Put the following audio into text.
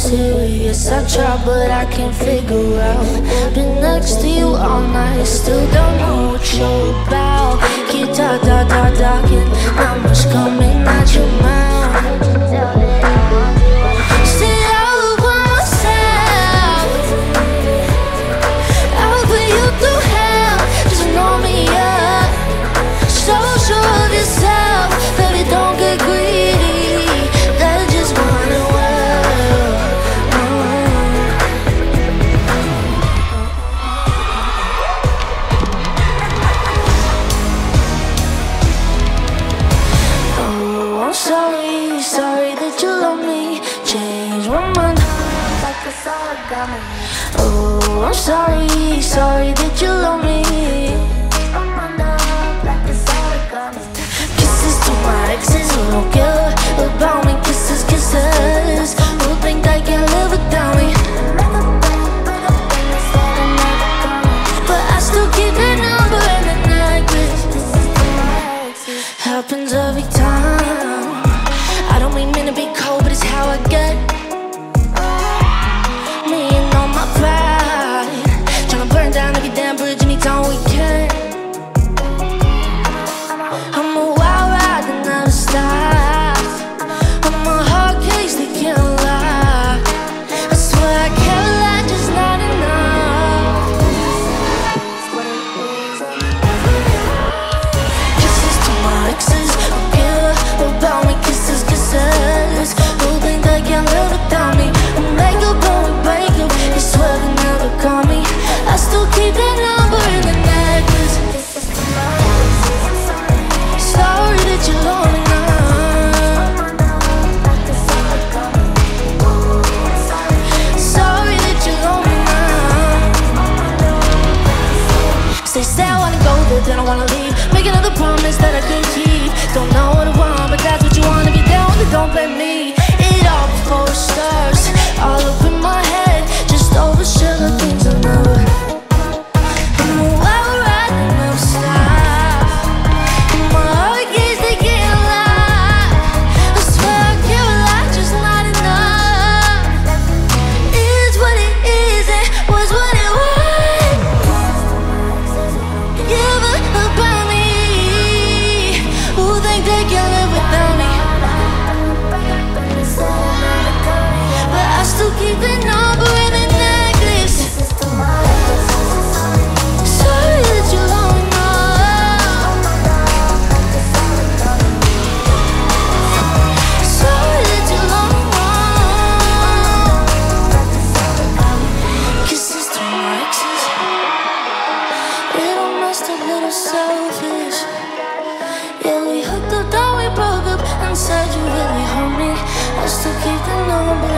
serious? I try, but I can't figure out. Been next to you all night, still don't know what you're about. Keep talk, talk, talk, talking. Not much coming Oh, I'm sorry, sorry that you love me. Kisses to my exes who don't care about me. Kisses, kisses. Who think I can live without me? But I still keep that number and the necklace. Happens every time I don't mean to be cold, but it's how I get. They say I wanna go there, then I wanna leave. Make another promise said you really hurt me. I still keep the number.